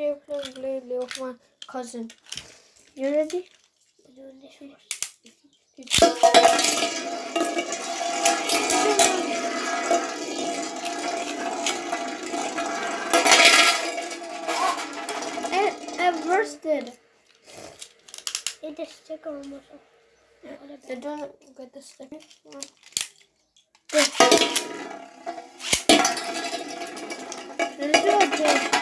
playing Blade Blade with my cousin. You ready? Doing this I bursted. Get the sticker almost off. I don't get the sticker. one. Let's do a game.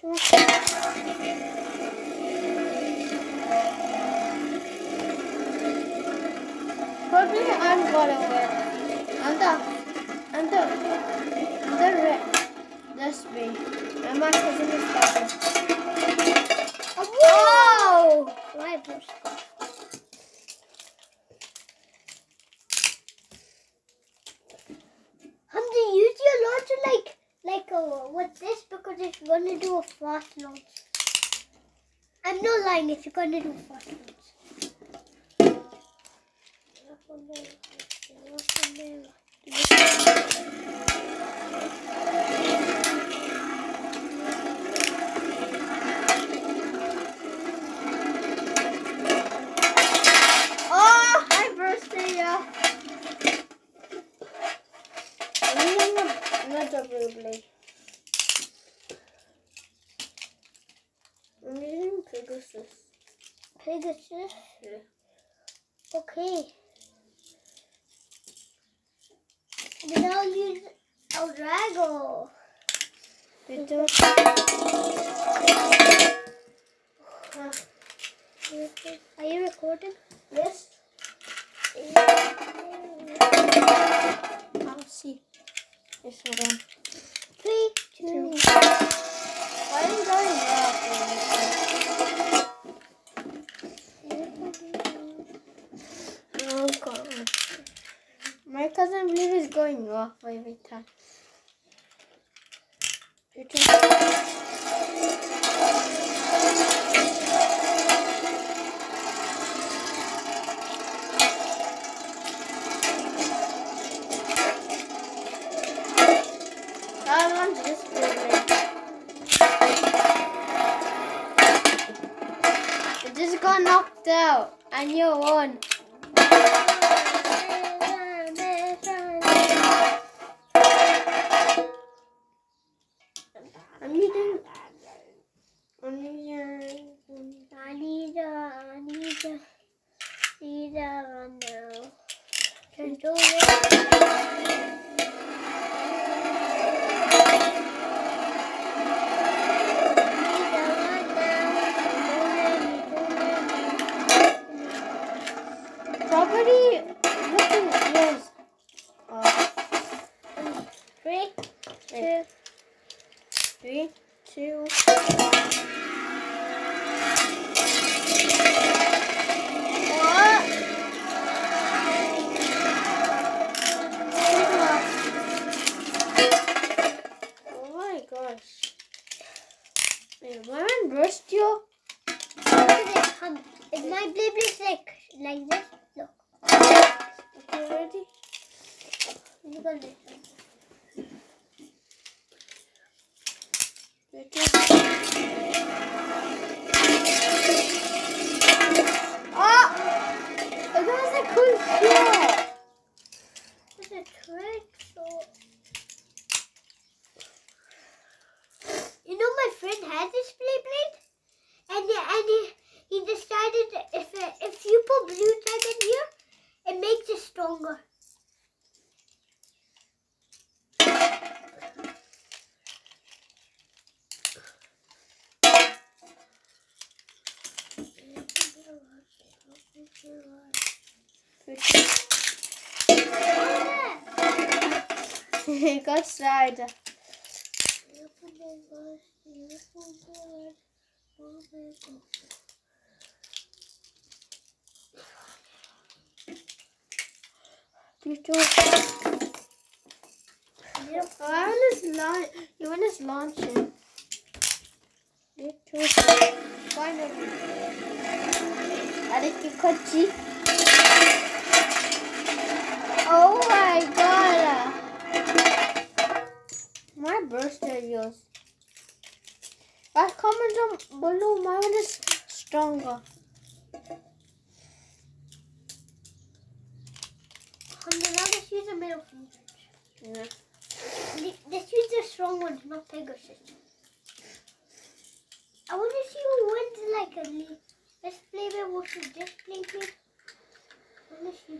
Probably I'm gonna win. I'm the, I'm the, I'm the red. That's me. And my cousin is second. Oh! First? Hamza, use your launcher like like uh, with because it's gonna do a fast launch. I'm not lying. If you're gonna do a fast launch. Oh, hi birthday, yeah. I'm using a- another Beyblade. I'm using Pegasus. Pegasus. Yeah. Okay. And then I'll use L-Drago. Are you recording? Yes. I'll see. Yes, hold on. Three, two, Two. one. Why is it going rough? Oh god. My cousin believe is going off every time. You can- I want this Beyblade. It just got knocked out, and you won. Is my Beyblade like, like this? Look. Okay, ready? Look at this. That was a cool shot. It's a trick. You know, my friend had this Beyblade, and he, and he, he decided if if you put Blu Tack in here, it makes it stronger. One is You want to launch. One is launching. আরেকটি খাচ্ছি Oh my god. my birthday yours guys comment down below Mine is stronger I'm gonna use a middle finger. Yeah. This is the strong one, not Pegasus. I want to see who wins like a league. Let's play with versus this play with. I want to see.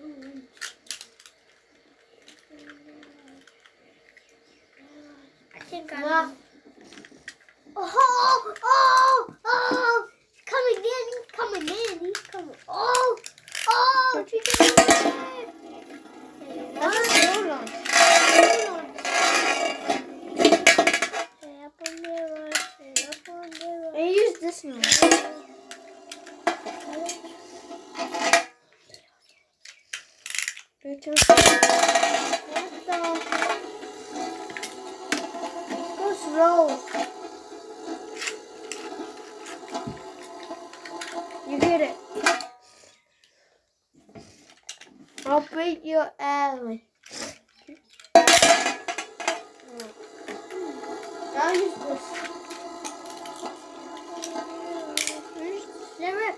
I think I Nah. win. Oh, oh, oh! oh. He's coming in, he's coming in, he's coming. Oh, oh! Did it! That's a slow launch. Hold on. Stay up on the road, stay up on the road. I use this one. Rachel. What the? Go slow. You get it. I'll beat your alley. I'll use. Never.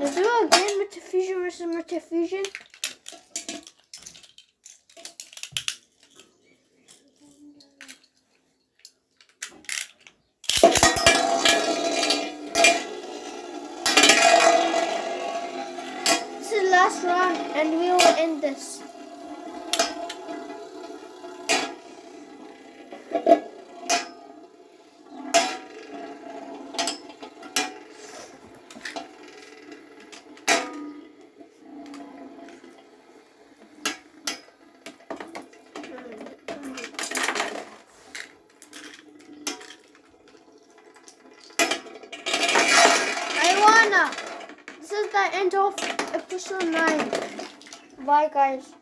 Let's do it again with the Metal Fusion. This is the last round and we will end this. I end of episode 9. Bye guys.